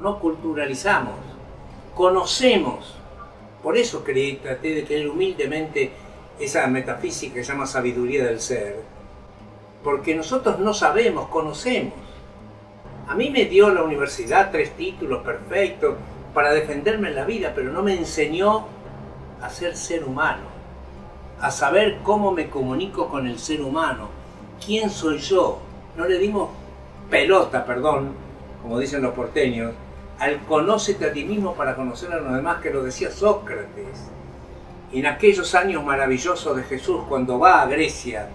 no culturalizamos, conocemos. Por eso creí, traté de creer humildemente esa metafísica que se llama sabiduría del ser. Porque nosotros no sabemos, conocemos. A mí me dio la universidad tres títulos perfectos para defenderme en la vida, pero no me enseñó a ser ser humano, a saber cómo me comunico con el ser humano, quién soy yo. No le dimos pelota, perdón, como dicen los porteños, al conócete a ti mismo para conocer a los demás, que lo decía Sócrates. En aquellos años maravillosos de Jesús, cuando va a Grecia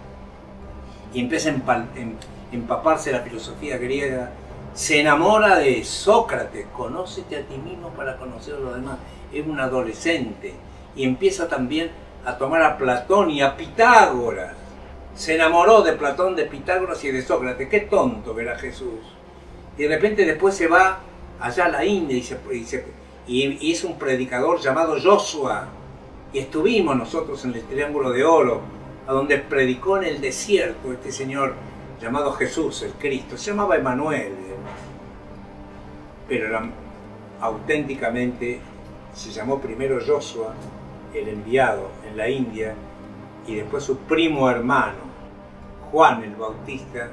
y empieza a empaparse la filosofía griega, se enamora de Sócrates, conócete a ti mismo para conocer a los demás. Es un adolescente y empieza también a tomar a Platón y a Pitágoras. Se enamoró de Platón, de Pitágoras y de Sócrates. Qué tonto que era Jesús. Y de repente después se va allá a la India y, es un predicador llamado Joshua. Y estuvimos nosotros en el Triángulo de Oro, a donde predicó en el desierto este señor llamado Jesús, el Cristo. Se llamaba Emanuel, pero era, auténticamente se llamó primero Joshua, el enviado en la India, y después su primo hermano, Juan el Bautista,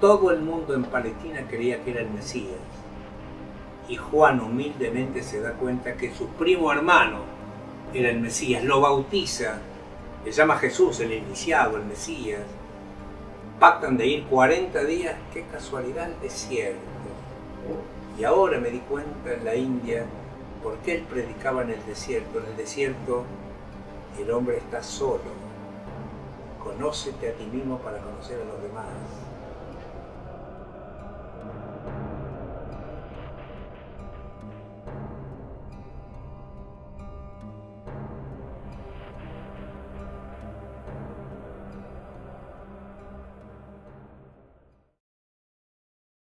todo el mundo en Palestina creía que era el Mesías. Y Juan humildemente se da cuenta que su primo hermano era el Mesías, lo bautiza, le llama Jesús el iniciado, el Mesías. Pactan de ir 40 días, qué casualidad, al desierto. Y ahora me di cuenta en la India por qué él predicaba en el desierto. En el desierto el hombre está solo. Conócete a ti mismo para conocer a los demás.